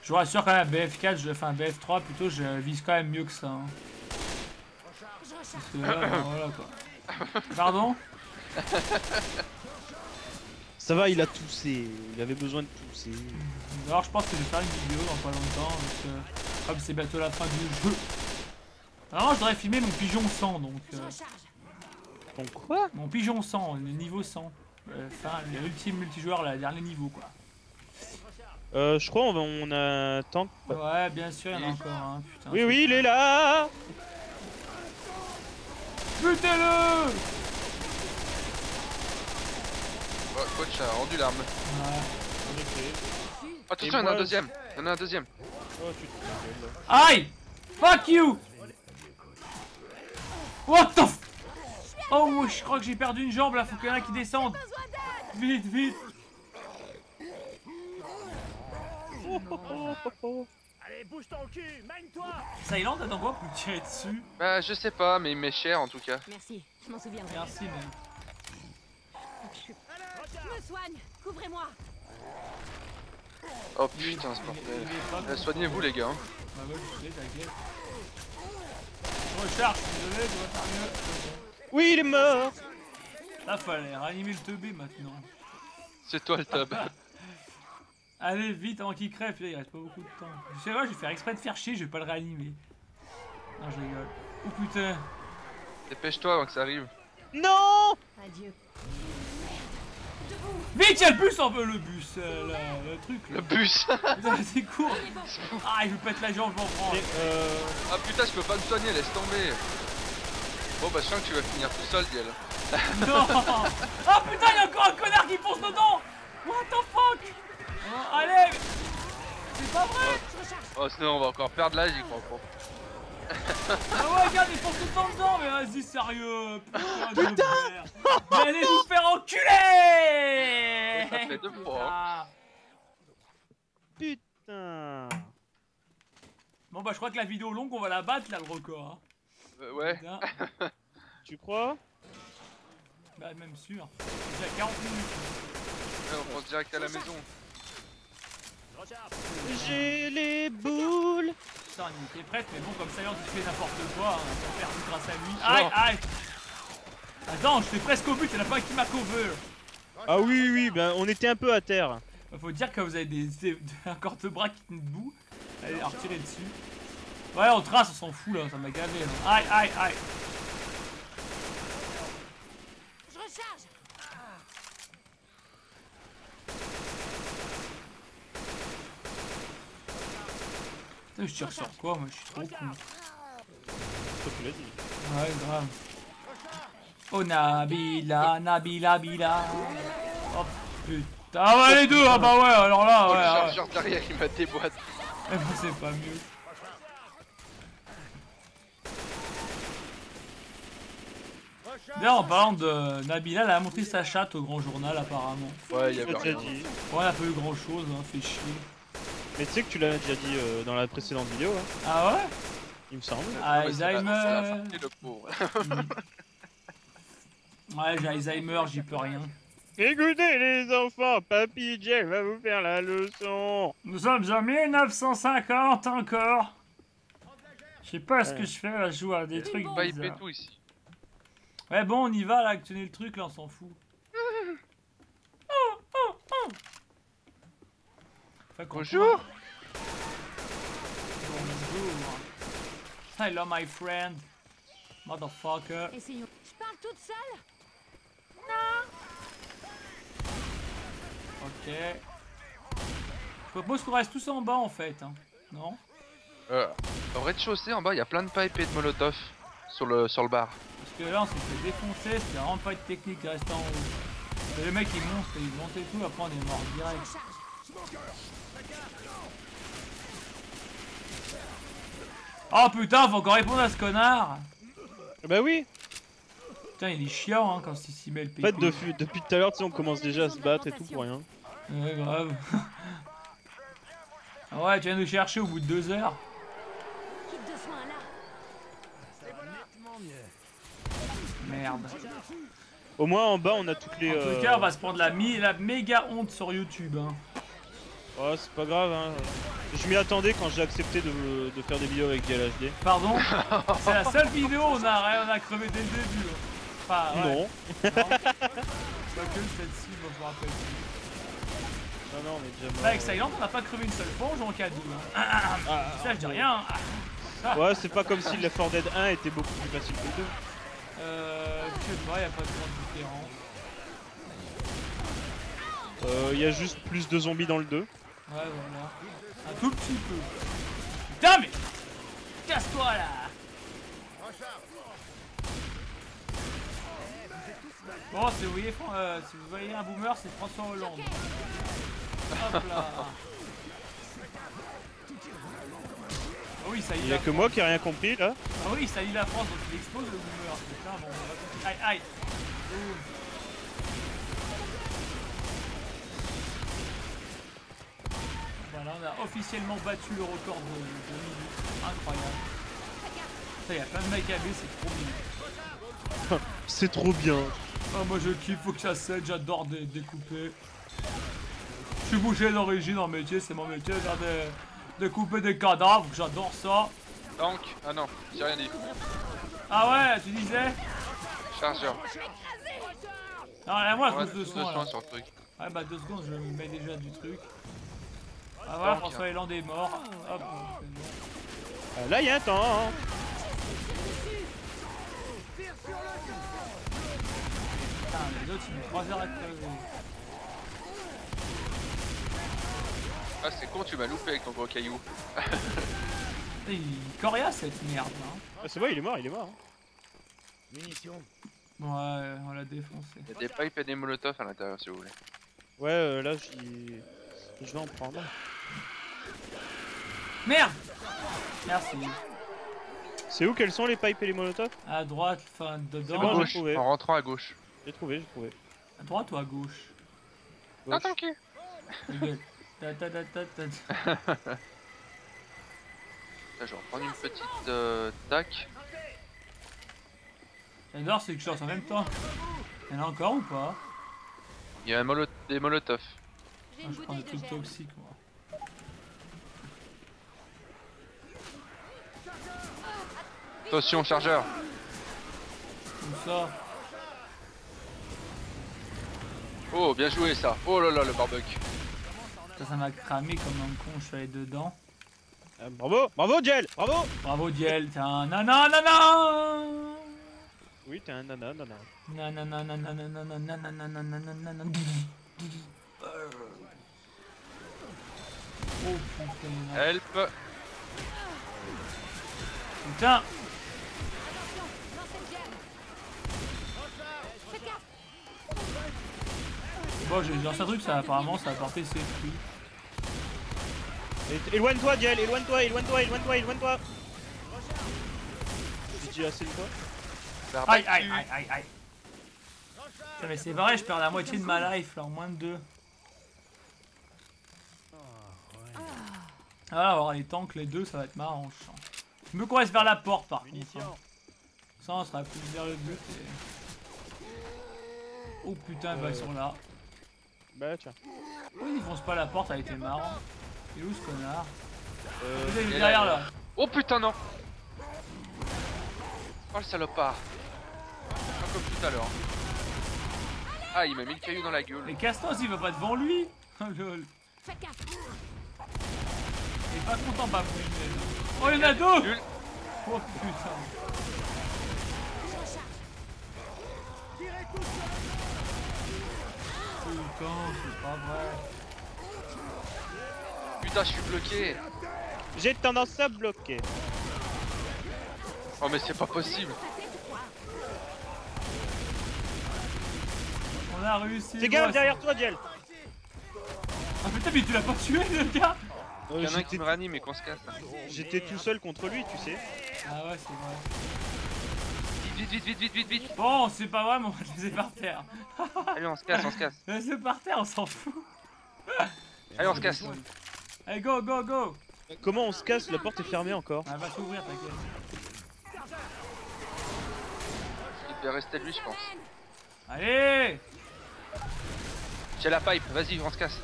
Je vous rassure quand même, BF4, je... enfin BF3 plutôt, je vise quand même mieux que ça. hein. Parce que là, ben, voilà quoi. Pardon? Ça va, il a toussé, il avait besoin de tousser. Alors je pense que je vais faire une vidéo dans pas longtemps, parce que comme c'est bientôt la fin du jeu. Normalement je devrais filmer mon pigeon 100 donc. Euh, quoi? Mon pigeon 100, le niveau 100. Euh, Enfin, l'ultime multijoueur, là, le dernier niveau quoi. Euh, je crois on, va- on a un tank. Ouais, bien sûr, il y en a encore un, putain. Oui, oui, il est là Butez-le Oh, coach a rendu l'arme. Ouais. Attention, Et il y en a un deuxième. Il y en a un deuxième. Oh, tu te. Aïe Fuck you What the f... Oh, je crois que j'ai perdu une jambe là, faut qu'il y en ait qui descendent. Vite, vite. Allez, bouge ton cul, mène-toi Silent, t'as quoi pour me tirer dessus Bah, je sais pas, mais il m'est cher en tout cas. Merci. Je m'en souviendrai. Merci, man. Je me soigne. Couvrez-moi. Oh putain, ce bordel. Euh, Soignez-vous, les gars. hein. Bah ouais, je sais, t'inquiète. Je recharge, désolé, je dois faire mieux. Oui, il est mort Là, fallait ranimer le teubé maintenant. C'est toi le tub. Allez, vite avant qu'il crève, là, il reste pas beaucoup de temps. Tu sais quoi, je vais faire exprès de faire chier, je vais pas le réanimer. Non, je rigole. Oh putain. Dépêche-toi avant que ça arrive. Non Adieu. Vite, y'a le bus en peu, le bus, euh, le truc. Le bus [laughs] c'est court. Ah, je me pète la jambe, je m'en prends. Euh, Ah putain, je peux pas me soigner, laisse tomber. Bon, bah, je sens que tu vas finir tout seul, Diel. Non [laughs] Ah putain, y'a encore un connard qui fonce dedans What the fuck Oh, Allez C'est pas vrai Oh, sinon, on va encore perdre là, j'y crois pas. Ah ouais, regarde, ils foncent tout le temps dedans Mais vas-y, sérieux Putain. Mais allez vous faire enculer Ça fait deux fois, Ah. putain Bon bah je crois que la vidéo longue, on va la battre là, le record. hein. Euh, ouais. Putain. [laughs] Tu crois? Bah même sûr. Déjà 40 minutes. Ouais, on pense direct à la maison. J'ai les boules Putain, il était prête, mais bon, comme ça, tu fais n'importe quoi, hein, on a perdu grâce à lui. Aïe, aïe Attends, j'étais presque au but, y'en a pas un qui m'a cover. Ah oui, oui, ben on était un peu à terre. Faut dire que vous avez des, des- [laughs] un corte-bras qui tenait debout. Allez, alors tirez dessus. Ouais, on trace, on s'en fout là, ça m'a gavé. là. Aïe, aïe, aïe. Je recharge Putain, je tire sur quoi Moi, je suis trop con. Tu l'as dit. Ouais, grave. Oh, Nabila, Nabila, Bila. Oh putain. Ah ouais, les deux, ah bah ouais, alors là, Oh, ouais. le ouais. chargeur derrière il m'a déboîté. Eh ben, c'est pas mieux. D'ailleurs, en parlant de Nabila, elle a montré sa chatte au grand journal, apparemment. Ouais, il y avait rien. dit. Ouais, elle a pas eu grand chose, hein, fait chier. Mais tu sais que tu l'as déjà dit euh, dans la précédente vidéo, hein, Ah ouais? Il me semble. Ah, Alzheimer. sortie, le pauvre. [laughs] Ouais, j'ai Alzheimer, j'y peux rien. Écoutez les enfants, Papy Jay va vous faire la leçon. Nous sommes en 1950 encore. Je sais pas ce que je fais là, je joue à des trucs Pipe et bizarres. tout ici. Ouais, bon, on y va là, actionner le truc là, on s'en fout. Fait [laughs] qu'on Bonjour. Bonjour. Hello, my friend. Motherfucker. Essayons. Je parle toute seule? Ok. Je propose qu'on reste tous en bas en fait. Hein. Non? Euh, au rez-de-chaussée, en bas, il y a plein de pipes et de molotov sur le, sur le bar. Parce que là on s'est fait défoncer, c'était vraiment pas de technique de rester en haut. Le mec il monte, il monte et tout, après on est mort direct. Oh putain, faut encore répondre à ce connard Bah oui, Putain, il est chiant hein, quand il s'y met le en pépé. fait depuis, depuis tout à l'heure, tu sais, on commence déjà à se battre et tout pour rien. Ouais, grave. [laughs] Ah ouais, tu viens nous chercher au bout de deux heures. Merde. Au moins en bas, on a toutes les. En euh, tout cas, on va se prendre la, la méga honte sur YouTube. Hein. Ouais, c'est pas grave, hein. Je m'y attendais quand j'ai accepté de, de faire des vidéos avec DLHD. Pardon [laughs] C'est la seule vidéo où on a, on a crevé dès le début. hein. Enfin, ouais. Non. Non. Pas [laughs] que celle-ci, moi, je me rappelle. Non, non, on est déjà mort. Là, avec Silent, on n'a pas crevé une seule fois, on joue en cadeau. Hein. Ah, Ça, je dis rien. Ah. Ouais, c'est pas comme si Left 4 Dead 1 était beaucoup plus facile que le 2. Euh, je sais pas, y a pas de grande différence. Euh, y a juste plus de zombies dans le 2. Ouais, voilà. Un tout petit peu. Putain, mais. Casse-toi là Bon, si vous voyez, euh, si vous voyez un boomer, c'est François Hollande. Hop là. Ah oui, ça y est. Y a que France. moi qui ai rien compris là. Ah oui, ça y est la France, donc il explose le boomer. Putain, bon, on va. Aïe, aïe. Voilà, on a officiellement battu le record de, de minutes. Incroyable. Ça, y a plein de mecs à B, c'est trop bien. [laughs] C'est trop bien. Ah, moi je kiffe, faut que ça cède, j'adore dé- découper. Je suis boucher d'origine en métier, c'est mon métier, faire des, découper des cadavres, j'adore ça. Tank? Ah non, j'ai rien dit. Ah ouais, tu disais? Chargeur. Non, là, moi, tous soins. de là. soin sur le truc. Ouais, bah deux secondes, je me mets déjà du truc. Ah voilà, François Hollande est mort. Hop, c'est bon. Euh, là, y a un temps. hein. Putain, les autres, ils mettent 3 heures à. Ah, c'est con, tu m'as loupé avec ton gros caillou. [laughs] Il coriace cette merde, hein. Ah, c'est bon, il est mort, il est mort. hein. Munitions. Ouais, on l'a défoncé. Il y a des pipes et des molotovs à l'intérieur si vous voulez. Ouais, euh, là, j'y... je vais en prendre. Merde Merci. C'est où Quels sont les pipes et les molotovs? À droite, enfin dedans. bon, gauche, trouvé. en rentrant à gauche. J'ai trouvé, j'ai trouvé. À droite ou à gauche? Ta ta ta. Là, je vais en prendre une petite euh, tac. J'adore, c'est que je lance en même temps. Y'en a encore ou pas? Il y a un molo- des molotovs. Ah, Je prends des trucs toxiques, moi. Attention, chargeur. Où ça Oh, bien joué ça. Oh là là, le barbuck. Ça, m'a cramé comme un con, je suis allé dedans. Bravo, bravo Diel, bravo Bravo Diel, t'es un nana Oui, t'es un nana nana. Putain Bon, j'ai lancé un truc, ça apparemment ça a apporté ses fruits. Éloigne-toi, Diel, éloigne-toi, éloigne-toi, éloigne-toi, éloigne-toi. J'ai dit assez de fois. Aïe aïe aïe aïe aïe Putain, mais c'est vrai, je perds la moitié de ma life là en moins de deux. Ah, là, avoir les tanks, les deux, ça va être marrant, je sens. Je me coince vers la porte par contre. hein. Ça, on sera plus vers le but. et- Oh putain, bah, ils sont là. Bah tiens. Pourquoi ils foncent pas la porte, ça a été marrant. Il est où ce connard Euh, Il est il derrière là, là. Oh putain non Oh le salopard Pas comme tout à l'heure. Ah il m'a mis le caillou dans la gueule. Mais Castos, il va pas devant lui Oh, lol. Gaffe. Il est pas content, pas. Oh, il y en a deux. Oh putain. Je recharge. Putain, c'est pas vrai. Putain je suis bloqué J'ai tendance à bloquer. Oh mais c'est pas possible On a réussi. Fais gaffe derrière toi, Diel. Ah putain, mais tu l'as pas tué le gars Euh, Il y en a un qui me ranime et qu'on se casse. j'étais tout seul contre lui, tu sais. Ah ouais, c'est vrai. Vite vite vite vite vite vite vite Bon, c'est pas vrai, mais on va le laisser par terre. [laughs] Allez on se casse on se casse [laughs] Laissez par terre, on s'en fout. [laughs] Allez on se casse Allez, go, go, go Comment on se casse La porte est fermée encore. Elle va s'ouvrir, t'inquiète. Il devait rester de lui je pense. Allez J'ai la pipe, vas-y on se casse.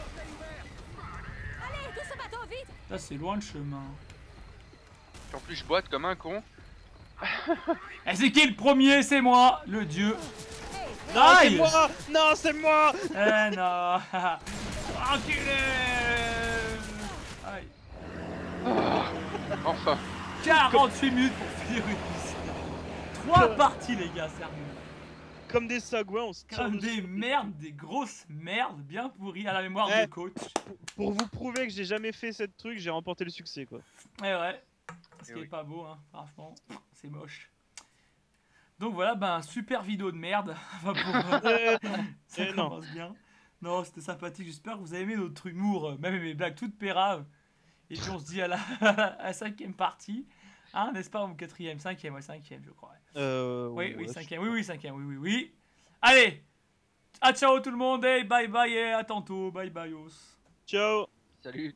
Allez, tous au bateau, vite Là, c'est loin le chemin. En plus je boite comme un con. Eh, c'est qui le premier C'est moi, le dieu. Non, c'est Aïe moi Non, c'est moi Eh non [laughs] Enculé Aïe. Enfin 48 minutes pour finir une mission. Trois parties, les gars, sérieux. Comme des sagouins, on se tire Comme des merdes, des grosses merdes bien pourries à la mémoire Eh. de coach. Pour vous prouver que j'ai jamais fait cette truc, j'ai remporté le succès, quoi. Ouais, ouais. Ce Eh qui est oui. pas beau, hein, franchement. [laughs] C'est moche. Donc voilà, ben, super vidéo de merde. [laughs] Enfin, pour- Euh, [laughs] Ça Eh non. bien. Non, c'était sympathique. J'espère que vous avez aimé notre humour, euh, même mes blagues toutes péraves. Et puis on se dit à la, à la cinquième partie. Hein, n'est-ce pas, ou quatrième, cinquième, ouais, cinquième, je crois. euh, Oui, oui, ouais, cinquième, oui, oui, cinquième, oui, oui, oui. Allez, à ciao tout le monde, et bye bye, et à tantôt, bye bye, os. Ciao salut